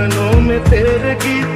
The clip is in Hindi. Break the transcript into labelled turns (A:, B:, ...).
A: गगनों में तेरे गीत